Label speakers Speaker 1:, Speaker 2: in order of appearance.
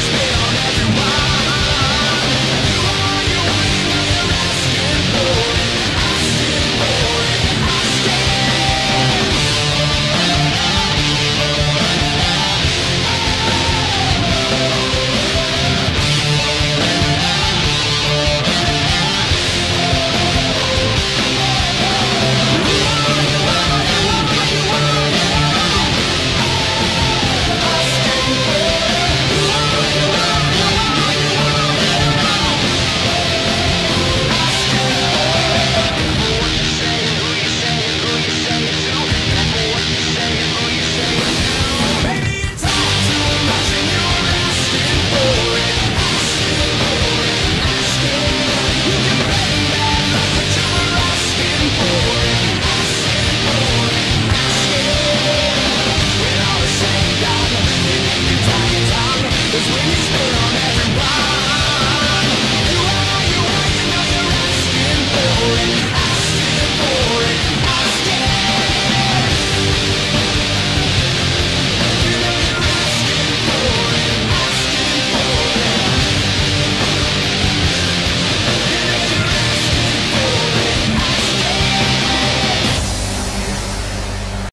Speaker 1: Spit